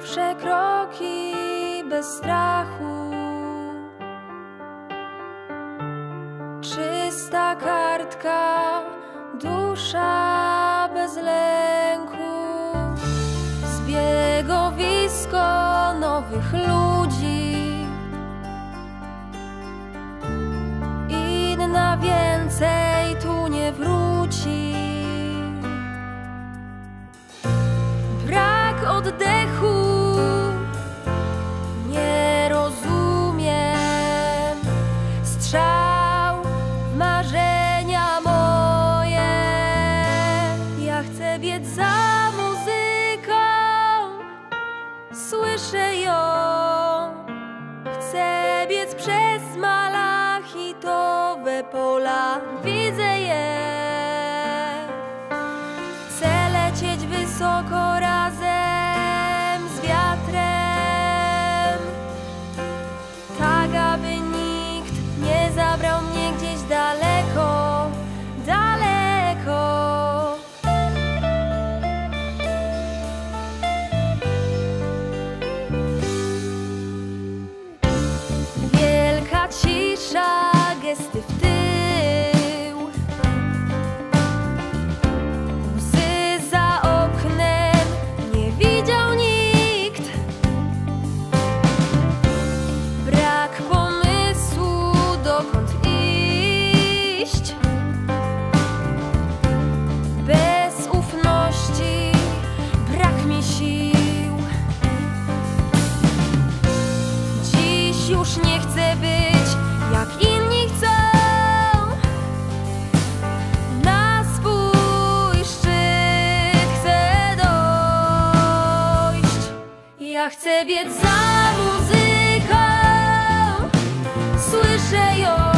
pierwsze kroki bez strachu. Czysta kartka, dusza bez lęku. Zbiegowisko nowych ludzi. Inna więcej. słyszę ją. Chcę biec przez malachitowe pola. Chcę biec za muzyką, słyszę ją.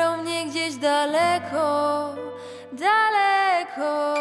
zabrał mnie gdzieś daleko, daleko.